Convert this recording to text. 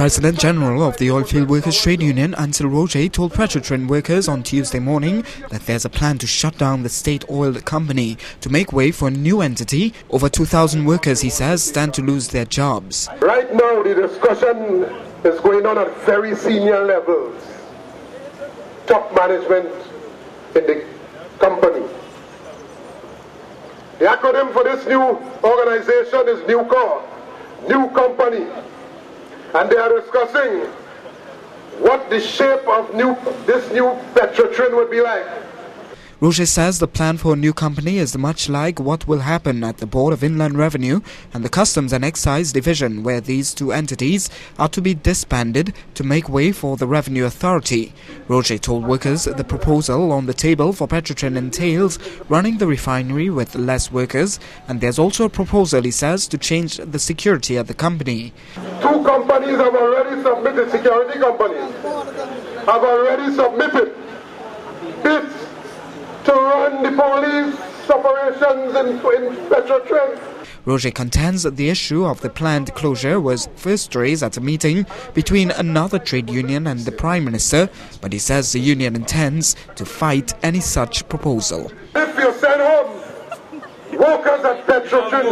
President General of the Oilfield Workers Trade Union, Ancel Roget, told Petrotrin workers on Tuesday morning that there's a plan to shut down the state oil company to make way for a new entity. Over 2,000 workers, he says, stand to lose their jobs. Right now, the discussion is going on at very senior levels. Top management in the company. The acronym for this new organization is NewCor, New Company and they are discussing what the shape of new this new Petrotrin would be like. Roget says the plan for a new company is much like what will happen at the Board of Inland Revenue and the Customs and Excise Division, where these two entities are to be disbanded to make way for the Revenue Authority. Roget told workers the proposal on the table for Petrotrin entails running the refinery with less workers, and there's also a proposal, he says, to change the security at the company. Two companies have already submitted, security companies have already submitted bids to run the police operations in, in Petrotrin. Roget contends that the issue of the planned closure was first raised at a meeting between another trade union and the Prime Minister, but he says the union intends to fight any such proposal. If you send home workers at Petrotrin